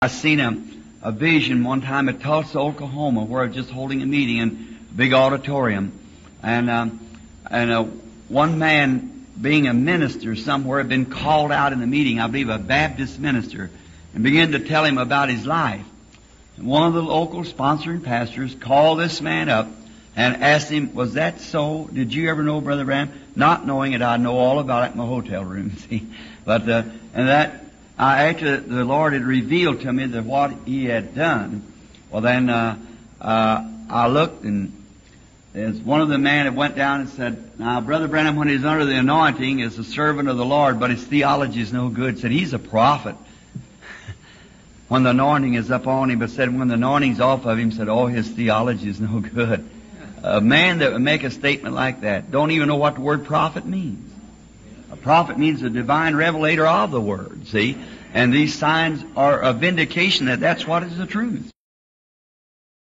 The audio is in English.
I seen a, a vision one time at Tulsa, Oklahoma, where I was just holding a meeting in a big auditorium, and um, and uh, one man, being a minister somewhere, had been called out in the meeting. I believe a Baptist minister, and began to tell him about his life. And one of the local sponsoring pastors called this man up and asked him, "Was that so? Did you ever know Brother Ram?" Not knowing it, I know all about it in my hotel room. See, but uh, and that I, after the Lord had revealed to me that what He had done, well then uh, uh, I looked and there's one of the men that went down and said, "Now, Brother Branham, when he's under the anointing, is a servant of the Lord, but his theology is no good." Said he's a prophet when the anointing is up on him, but said when the anointing's off of him, said, "Oh, his theology is no good." A man that would make a statement like that don't even know what the word prophet means. A prophet means a divine revelator of the Word, see? And these signs are a vindication that that's what is the truth.